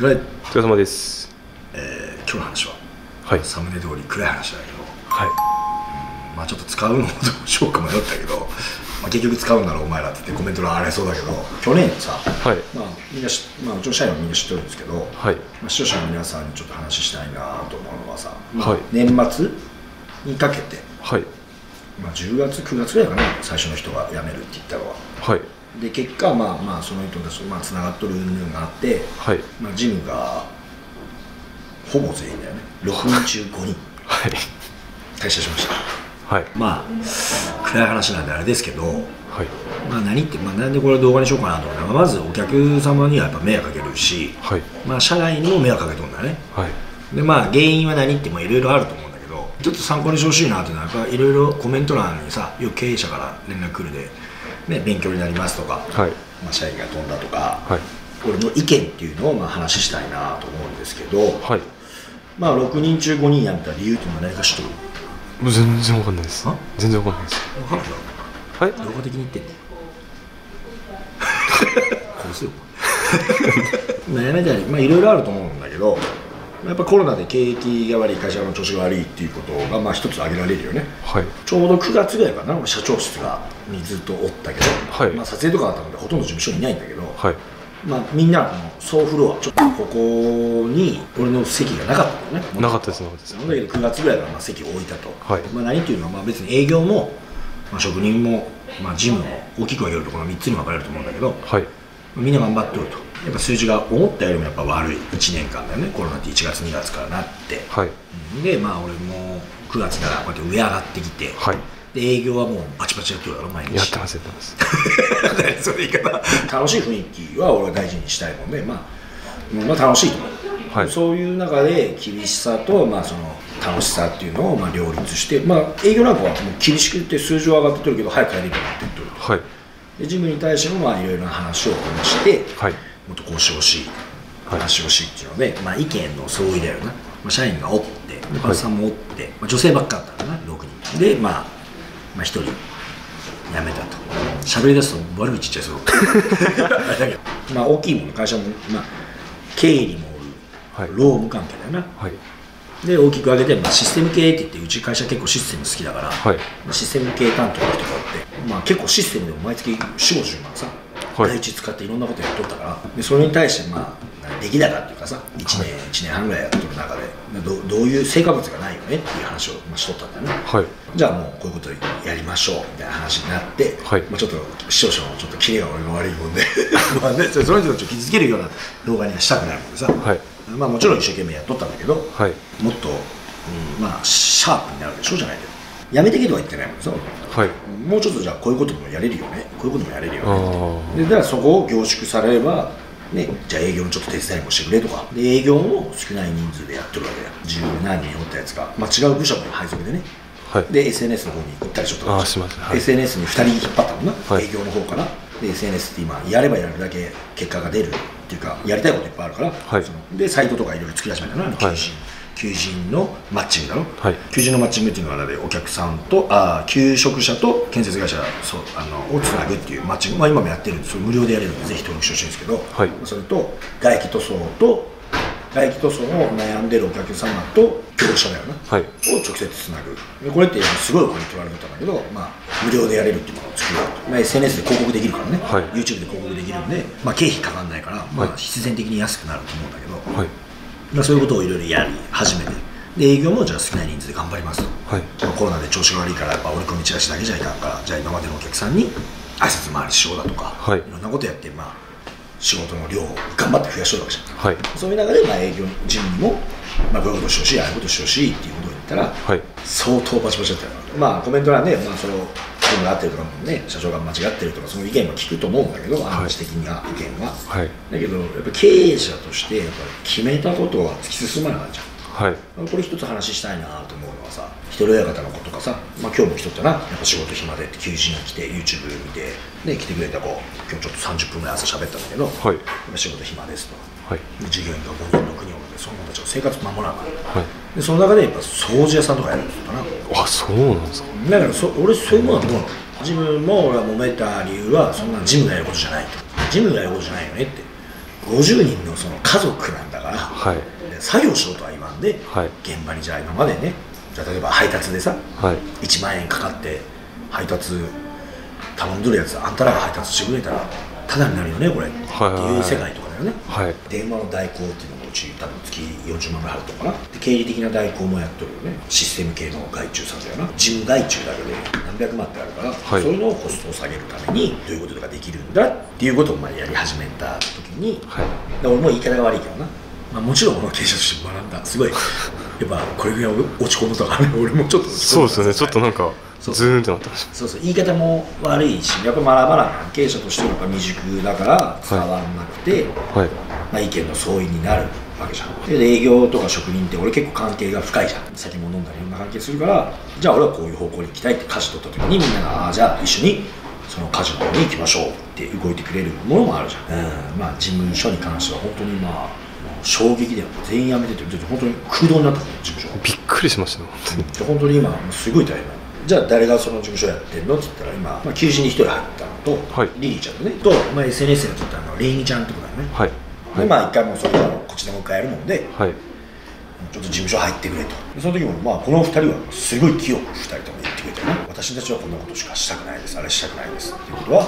お疲れ様です。えー今日の話は？はい。サムネ通り暗い話だけど。はまあちょっと使うのもどうしようか迷ったけど、まあ、結局使うんだろうお前らって言ってコメントがあれそうだけど。去年さ、いはい。まあ、みんなし、まあ、うちの社員はみんな知ってるんですけど、はい。まあ、視聴者の皆さんにちょっと話したいなと思うのはさ、まあはい。年末にかけて、はい。まあ、10月9月ぐらいかな最初の人が辞めるって言ったのは。はいで結果まあまあその人たちとまあつながっとる云々があって、はい。まあ、ジムがほぼ全員だよね。6人中5人。はい。退社しました。はい。まあ暗い話なんであれですけどはい。まあ何って、まあ、なんでこれ動画にしようかなと思ったらまずお客様にはやっぱ迷惑かけるし、はい。まあ、社内にも迷惑かけとるんだよね。はい。でまあ原因は何っていろいろあると思うんだけどちょっと参考にしてほしいなっていうのはやっぱいろいろコメント欄にさよく経営者から連絡来るで、ね、勉強になりますとか、はい。まあ、社員が飛んだとか、はい。俺の意見っていうのをまあ話したいなと思うんですけど、はい。まあ、6人中5人辞めた理由っていうのは何か知ってる？全然わかんないです。あ？全然わかんないです。分かるだはい。ろ動画的に言ってんね殺 すよ 悩めたりまあいろいろあると思うんだけどやっぱコロナで景気が悪い会社の調子が悪いっていうことがまあ一つ挙げられるよね。はい。ちょうど9月ぐらいかな俺社長室がにずっとおったけど、はい。まあ、撮影とかあったのでほとんど事務所にいないんだけど、はい。まあ、みんなこの総フロアちょっとここに俺の席がなかったんだよね。なかったですなかったです。だけど9月ぐらいからまあ席を置いたと、はい。まあ、何っていうのはまあ別に営業も、まあ、職人も、まあ、ジムも大きく分けるとこの3つに分かれると思うんだけど、はいみんな頑張っておると。やっぱ数字が思ったよりもやっぱ悪い。1年間だよね。コロナって1月2月からなって、はい。うん。でまあ俺も9月からこうやって上上がってきて、はい。で営業はもうバチバチやってるだろ毎日。やってますやってます。何 その言い方。楽しい雰囲気は俺は大事にしたいもんで、まあ、まあ楽しいと思う、はい。そういう中で厳しさと、まあ、その楽しさっていうのをまあ両立して、まあ、営業なんかはもう厳しくて数字は上がってるけど早く帰れるようになってると。はい。でジムに対してもまあいろいろな話をして、はい。もっとこうしてほしいはい話をしいっていうので、まあ、意見の相違だよな、まあ、社員がおってでパーさんもおって、まあ、女性ばっかだったからな6人でまあ、まあ、1人辞めたと。喋り出すと悪口言っちゃいそう。だけどまあ大きいもの会社も、まあ、経理もおはい。る労務関係だよな、はいで大きく上げて、まあ、システム系って言ってうち会社結構システム好きだから、はい。まあシステム系担当の人がおって、まあ、結構システムでも毎月4 5 0万さ、はい。第一使っていろんなことやっとったからでそれに対してまあ出来高っていうかさ1年、一年半ぐらいやっとる中でどどういう成果物がないよねっていう話を、まあ、しとったんだよね。はい。じゃあもうこういうことやりましょうみたいな話になって、はい。まあ、ちょっと視聴者のちょっとキレが俺が悪いもんで まあ、ね、その人たちを傷つけるような動画にはしたくないもんでさ、はいまあ、もちろん一生懸命やっとったんだけど、はい。もっと、うんまあシャープになるでしょじゃないけど。やめてけとは言ってないもんさはい。もうちょっとじゃあこういうこともやれるよね。こういうこともやれるよあねでだからそこを凝縮されればね、じゃあ営業のちょっと手伝いもしてくれとか。で営業も少ない人数でやってるわけだよ。十何人おったやつが、まあ、違う部署の配属でね。あはい。で SNS の方に行ったりちょっと。あーします。はい。SNS に2人引っ張ったもんな、はい。営業の方から。で SNS って今やればやるだけ結果が出るっていうかやりたいこといっぱいあるから、はい。そのでサイトとかいろいろ作り始めたの求人、求人のマッチングだろ、はい。求人のマッチングっていうのはお客さんとあー求職者と建設会社そうあのをつなぐっていうマッチング、まあ、今もやってるんでそれ無料でやれるんでぜひ登録してほしいんですけど、はい。それと外気塗装と外気塗装の悩んでるお客様と業者だよな、はい。を直接つなぐ。でこれってすごいお金取られてたんだけど、まあ、無料でやれるっていうものを作ろうと、まあ、SNS で広告できるからね、はい。YouTube で広告できるんで、まあ、経費かかんないから、まあはい、必然的に安くなると思うんだけど、はい。まあ、そういうことをいろいろやり始めて。で営業もじゃあ少ない人数で頑張りますと、はい。まあコロナで調子が悪いからやっぱ折り込みチラシだけじゃいかんからじゃあ今までのお客さんに挨拶回りしようだとか、はいろんなことやって、まあ、仕事の量を頑張って増やしようわけじゃん。はい。そういう中で、まあ、営業チームにも、まあ、こういうことしてほしい、ああいうことしてほしいっていうことを言ったら、はい。相当バチバチだったよまあコメント欄で、まあ、それをチームが合ってるとかもね社長が間違ってるとかその意見も聞くと思うんだけど、アンチ的な意見は、はい。だけどやっぱ経営者としてやっぱり決めたことは突き進まなかったじゃんはい。これ一つ話したいなと思うのはさ一人親方の子とかさ、まあ、今日も来とったな。やっぱ仕事暇でって求人が来て YouTube 見て、ね、来てくれた子今日ちょっと30分ぐらい朝喋ったんだけど、はい。今仕事暇ですと。はい。で従業員が5人6人おるのでその子たちの生活守らない。はい。でその中でやっぱ掃除屋さんとかやるんですかな。あそうなんですか。だからそ俺そういうものはどうなの？自分も俺は揉めた理由はそんなジムがやることじゃないと。ジムがやることじゃないよねって。50人のその家族なんだから、はい。で作業しろとはで、はい。現場にじゃあ今までねじゃあ例えば配達でさはい。1万円かかって配達頼んどるやつあんたらが配達してくれたらタダになるよねこれ、はいっていう世界とかだよね。はい。電話の代行っていうのもうち多分月40万ぐらい払っとるかな。で経理的な代行もやっとるよね。システム系の外注さんだよな。事務外注だけで何百万ってあるから、はい。そういうのをコストを下げるためにどういうことができるんだっていうことをまあやり始めた時にはい。で俺も言い方が悪いけどな、まあ、もちろん俺は経営者として学んだすごいやっぱこれぐらい落ち込むとかね俺もちょっと落ち込んだそうですよね。ちょっとなんかズーンってなってましそうそう言い方も悪いしやっぱ学ばな経営者としてもやっぱ未熟だから伝わらなくて、たはい。まあ、意見の相違になるわけじゃん。で営業とか職人って俺結構関係が深いじゃん。酒も飲んだりいろんな関係するからじゃあ俺はこういう方向に行きたいって舵取った時にみんながああじゃあ一緒にその舵の方に行きましょうって動いてくれるものもあるじゃん、うん。まあ、事務所に関しては本当にまあ衝撃だよ全員辞めてて本当に空洞になった事務所びっくりしましたね本当に。で本当に今すごい大変。じゃあ誰がその事務所やってんのって言ったら今、まあ、求人に一人入ったのと、はい。リリーちゃんとねと、まあ、SNS で撮ったあのレイニちゃんってことだよね、はい。でまあ一回もうそれからこっちでもう一回やるもんではい。ちょっと事務所入ってくれと。でその時もまあこの二人はすごい清く二人とも言ってくれてね。私たちはこんなことしかしたくないです。あれしたくないですっていうことは、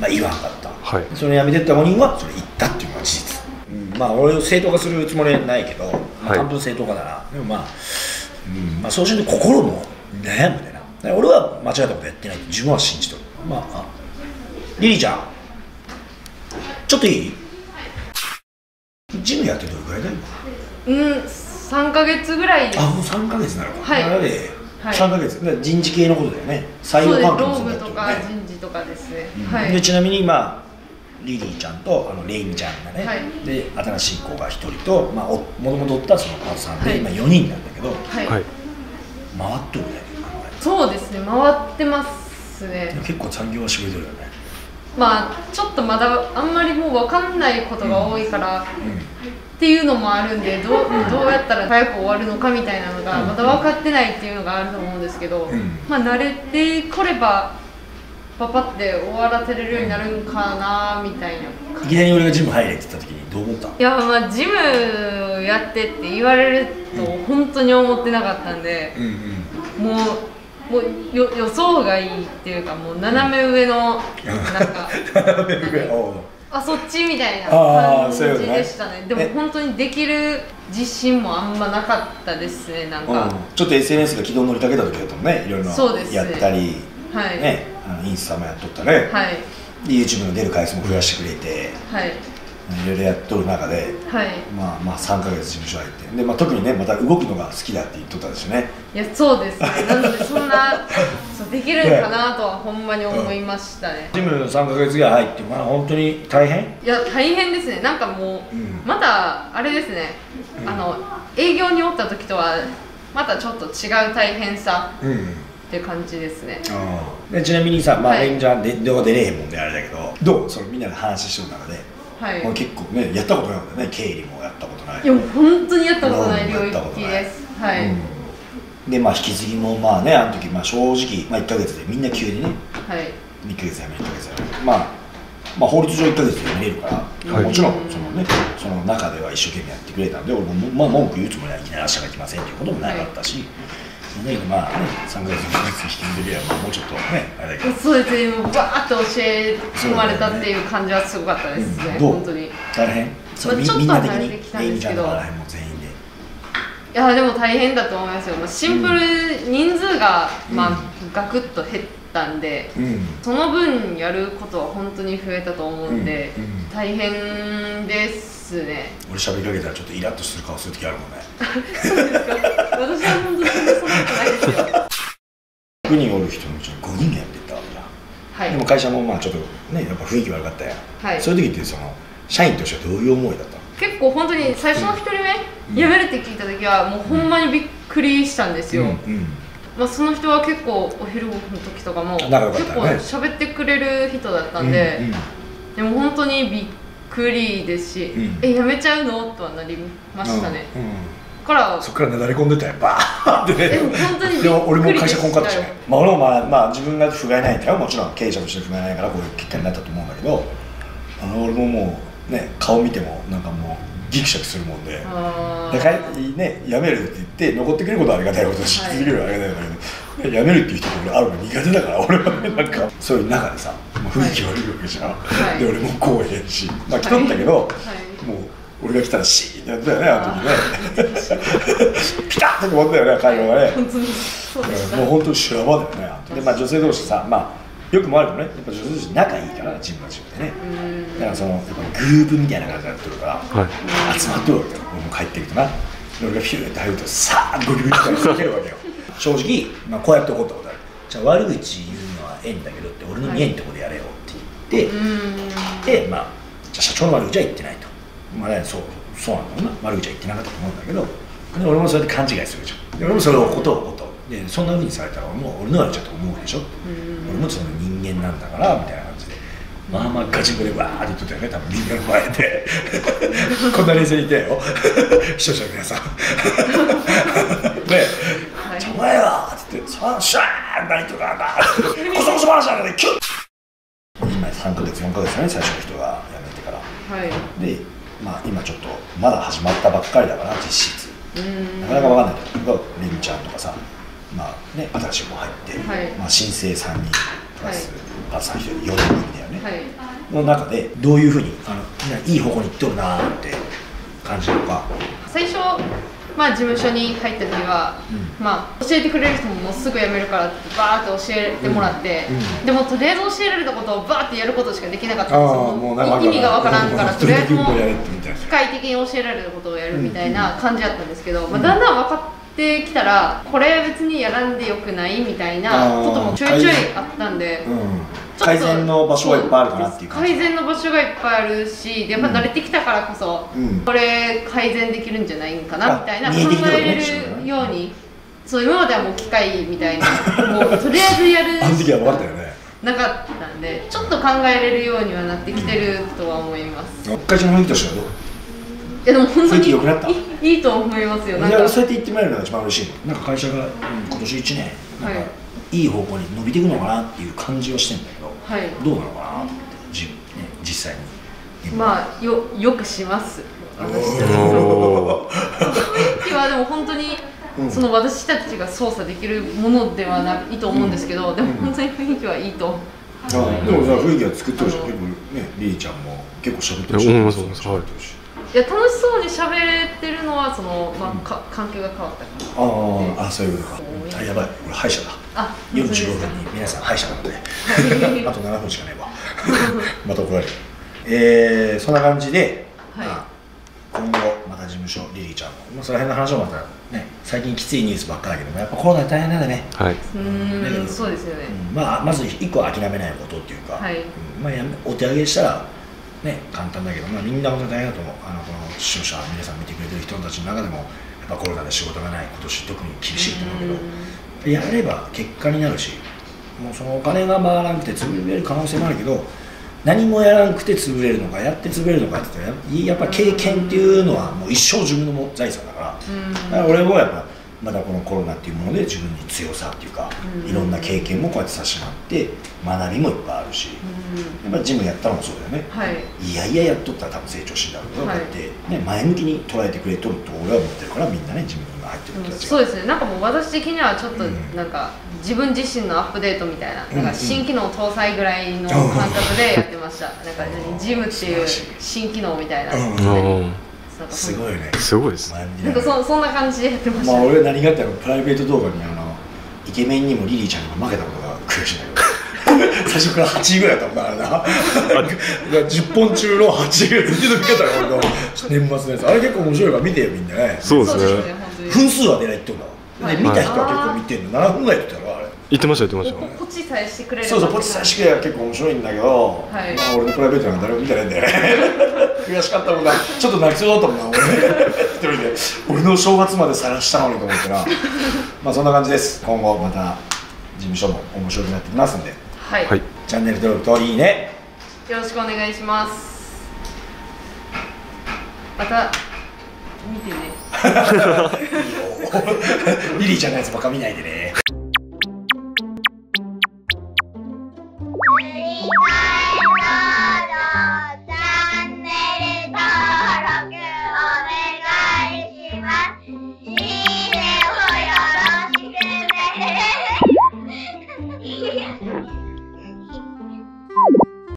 まあ、言わんかった、はい。でそれ辞めてった5人はそれ言ったっていうのが事実、うん、まあ俺を正当化するつもりはないけど、まあ、はい。半分正当化だな、でもまあ、うん。まあ、そうして心も悩むんだよな。俺は間違ったことやってない。自分は信じてる。まああリリーちゃん。ちょっといい？ジムやってどれぐらいだようん3ヶ月ぐらいです。あもう3ヶ月になるか。はい。なので、はい。3ヶ月。だから人事系のことだよね。採用関係もそうだーブとか人事とかですね、うん。はい。でちなみにまあリリーちゃんとあのレイミちゃんがね、はい。で新しい子が1人と、まあ、おもともとおったそのパートさんで、はい。今4人なんだけどはい、はい。回っとるねそうですね回ってますね。結構残業はしてくれてるよね。まあちょっとまだあんまりもう分かんないことが多いから、っていうのもあるんでどうどうやったら早く終わるのかみたいなのがまだ分かってないっていうのがあると思うんですけど、うん。まあ慣れてこればパパって終わらせれるようになるんかなみたいなうんいきなり俺がジム入れって言った時にどう思った？いやまあジムやってって言われると本当に思ってなかったんでうんうん。もうもうよ予想外っていうかもう斜め上のなんか おうあそっちみたいな感じでしたね。でもえ？本当にできる自信もあんまなかったですねなんうん。か、ちょっと SNS が軌道に乗りかけた時だったもんねいろいろそうです。ねやったり、はい、ねインスタもやっとったね、はい。で YouTube の出る回数も増やしてくれて。はい。いろいろやっとる中ではい。まあまあ3ヶ月事務所入って。で、まあ、特にねまた動くのが好きだって言っとったですよね。いやそうですね。なのでそんな そうできるんかなとはほんまに思いましたね、ジム3ヶ月ぐらい入ってまあ本当に大変？いや大変ですね。なんかもう、うん。またあれですね、うん。あの営業におった時とはまたちょっと違う大変さ。うんっていう感じですね。でちなみにさ、まあ、はい。レンジャーで動画出れへんもんであれだけどどう？そのみんなで話してる中で、はい。まあ、結構ねやったことないもんね。経理もやったことない。いや本当にやったことない領やったことない域です。はい、うん。でまあ引き継ぎもまあねあの時まあ正直、まあ、1ヶ月でみんな急にねはい。1ヶ月やめ1ヶ月やめ。まあまあ法律上1ヶ月で辞めれるから、はい。もちろんそのねその中では一生懸命やってくれたんで俺も、まあ、文句言うつもりはいきなり明日が来ませんっていうこともなかったし、だけどまあね3ヶ月2ヶ月引き継ぎではもうちょっとねあれだけど。そうですねバーッと教え込まれたっていう感じはすごかったですね、う本当に。い大変？そのみちょっとは慣れてきたんですけど。のからへんも全員で。やでも大変だと思いますよ、まあ、シンプル人数が、まあ、ガクッと減ったんでうん。その分やることは本当に増えたと思うんで、うんうん。大変ですね。俺喋りかけたらちょっとイラッとする顔する時あるもんね。そうですか。私は本当にそんなことないですよ。6人おる人のうちの5人がやってったわけじゃんはい。でも会社もまあちょっとねやっぱ雰囲気悪かったやん、はい。そういう時ってその社員としてはどういう思いだったの？結構本当に最初の1人目辞めるって聞いた時はもうほんまにびっくりしたんですよ、うんうん。まあ、その人は結構お昼ご飯の時とかも結構喋ってくれる人だったんで、うんうん。でも本当にびっくりですし、うん。えやめちゃうの？とはなりましたね、うん。うん。からそっからねだれ込んでたよ。バーって。ねでも本当にびっくりでも俺も会社でしたこんかったしね、まあ、俺もまあ、まあ、自分が不甲斐ないんだよもちろん経営者として不甲斐ないからこういう結果になったと思うんだけどあの俺ももうね顔見てもなんかもうギクシャクするもんで。あだからね辞めるって言って残ってくれることはありがたいことだし、はい続けることはありがたいことだけど辞めるっていう人と俺会うの苦手だから俺はね。なんかそういう中でさもう雰囲気悪いわけじゃん、はい。で俺もこうへんし。まあ来とったけど、はい。もう俺が来たらシーンってやったよねあの時ね。ピタッと思ったよね会話がね。もう本当に修羅場だよねでまあ女性同士さまあよくもあるけどね。やっぱ女性同士仲いいからジムはジムでね。うん。だからそのやっぱグループみたいな感じになってるから、はい。集まってるわけよ。俺も帰ってくるとな。で俺がフィューって入るとさあゴリゴリって避けるわけよ。正直、まあ、こうやって怒ったことある。じゃあ悪口言うのはええんだけどって俺の見えんとこでやれよって言って、うん。でまあじゃあ社長の悪口は言ってないと。まあねそうそうなんだろうな。悪口は言ってなかったと思うんだけど。で俺もそれで勘違いするじゃん。で俺もそれをことをこと。でそんなふうにされたらもう俺の悪口だと思うでしょ、俺もその人間なんだからみたいな感じで。まあまあガチンコでわーって言ってたよね多分みんなの前で。こんな冷静にいたよ。視聴者の皆さん。ではい「お前は」っつって「さあシャー何とかなんだ。こそこそ話なんだねキュッ!」今3ヶ月4ヶ月だね最初の人が辞めてから。はい。でまあ今ちょっとまだ始まったばっかりだから実質。うん。なかなか分かんないけどりんちゃんとかさまあね新しい子入って、はい。まあ、新生3人プラス、はい。パーツさん1人4人組だよね、はい。の中でどういうふうにあのいい方向に行っとるなーって感じるのか。最初まあ事務所に入った時は、うまあ教えてくれる人ももうすぐ辞めるからってバーって教えてもらって、うん。うん。でもとりあえず教えられたことをバーってやることしかできなかったんです意味がわからんからとりあえずも機械的に教えられることをやるみたいな感じだったんですけど、まあ、だんだん分かってきたらこれ別にやらんでよくないみたいなこともちょいちょいあったんで。うん改善の場所がいっぱいあるかなっていう改善の場所がいっぱいあるしやっぱ慣れてきたからこそ、うん。これ改善できるんじゃないんかなあみたいな考見えれるようにそう今まではもう機械みたいなもうとりあえずやる あの時は分かったよね。なかったんでちょっと考えれるようにはなってきてるとは思います、会社の雰囲気としてはどう？いやでも本当雰囲気に良くなった？いいいいと思いますよ。なんいやかそうやって言ってもらえるのが一番嬉しい。のなんか会社が、うん今年1年なんか、、はいい方向に伸びていくのかなっていう感じはしてんだけど、はい。どうなのかなってじ、ね、実際に。まあよよくします。私。たちおー。雰囲気はでも本当に、うん。その私たちが操作できるものではないと思うんですけど、でも本当に雰囲気はいいと、あでもさ雰囲気は作ってるし結構ねリリーちゃんも結構喋ってるし。いや思います思います。喋ってるし。いや楽しそうに喋れてるのはその、まあか関係が変わったから。あーあそういうことか。あやばい。俺歯医者だ。あ45本当ですか分に皆さん歯医者なので。はい あと7分しかねえわ。また怒られる。えー、そんな感じで、はい。まあ、今後また事務所リリーちゃんも、まあ、その辺の話もまたね最近きついニュースばっかだけどもやっぱコロナで大変なんだね、はい。うーんそうですよね、うん。まあ、まず一個は諦めないことっていうか、はい。うん。まあ、やめお手上げしたらね簡単だけど、まあ、みんな大変だと思う。あのこの視聴者皆さん見てくれてる人たちの中でもやっぱコロナで仕事がない今年特に厳しいと思うけどやれば結果になるしもうそのお金が回らなくて潰れる可能性もあるけど何もやらなくて潰れるのかやって潰れるのかって言ったらやっぱ経験っていうのはもう一生自分の財産だからうん。だから俺もやっぱまだこのコロナっていうもので自分に強さっていうかうん。いろんな経験もこうやってさせてもらって学びもいっぱいあるしやっぱジムやったのもそうだよね。はい。いやいややっとったら多分成長してんだろうけど、はい。って、ね、前向きに捉えてくれとると俺は思ってるからみんなねジムに今入ってるうん人たちがそうですね。なんかもう私的にはちょっとうんなん。か自分自身のアップデートみたいな,、うんなん。か新機能搭載ぐらいの感覚でやってました、なんかジムっていう新機能みたいな、うん。なんかうん。そすごいね。すごいです。なんかそそんな感じでやってました、まあ俺何があったらプライベート動画にあのイケメンにもリリーちゃんにも負けたことが悔しいんだけど最初から8位ぐらいだったもんだからな。10本中の8位。ぐらいずっと見てたよ俺の。年末のやつ。あれ結構面白いから見てよみんなね。そうですね。分数は出ないって言うんだわ、はい。で見た人は結構見てんの。7分ぐらいって言ったろあれ言ってました言ってましこポチさえしてくれる。そうそうポチさしくや結構面白いんだけど、はい。まあ、俺のプライベートなんか誰も見てないんだよね悔しかったもんな。ちょっと泣きそうだったもんな俺。一人で。俺の正月まで晒したのにと思ってな。まあそんな感じです。今後また事務所も面白くなってきますんで。はい、た。はい。チャンネル登録といいね。よろしくお願いします。また見てね。リリーちゃんのやつばっか見ないでね